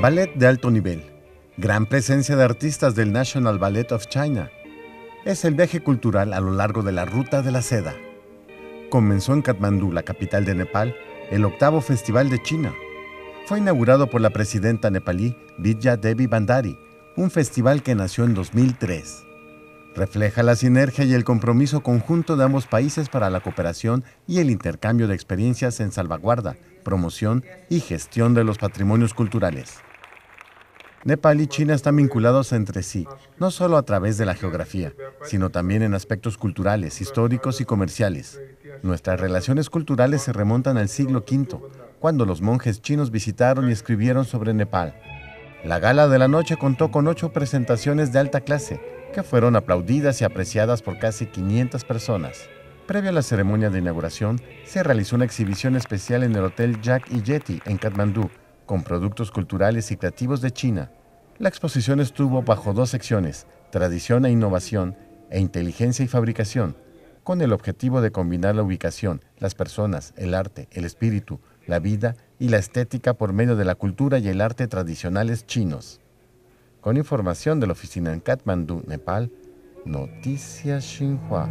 Ballet de alto nivel. Gran presencia de artistas del National Ballet of China. Es el viaje cultural a lo largo de la Ruta de la Seda. Comenzó en Katmandú, la capital de Nepal, el octavo Festival de China. Fue inaugurado por la presidenta nepalí Vidya Devi Bandari, un festival que nació en 2003. Refleja la sinergia y el compromiso conjunto de ambos países para la cooperación y el intercambio de experiencias en salvaguarda, promoción y gestión de los patrimonios culturales. Nepal y China están vinculados entre sí, no solo a través de la geografía, sino también en aspectos culturales, históricos y comerciales. Nuestras relaciones culturales se remontan al siglo V, cuando los monjes chinos visitaron y escribieron sobre Nepal. La gala de la noche contó con ocho presentaciones de alta clase, que fueron aplaudidas y apreciadas por casi 500 personas. Previo a la ceremonia de inauguración, se realizó una exhibición especial en el Hotel Jack y Yeti en Katmandú, con productos culturales y creativos de China. La exposición estuvo bajo dos secciones, tradición e innovación, e inteligencia y fabricación, con el objetivo de combinar la ubicación, las personas, el arte, el espíritu, la vida y la estética por medio de la cultura y el arte tradicionales chinos. Con información de la oficina en Katmandú, Nepal, Noticias Xinhua.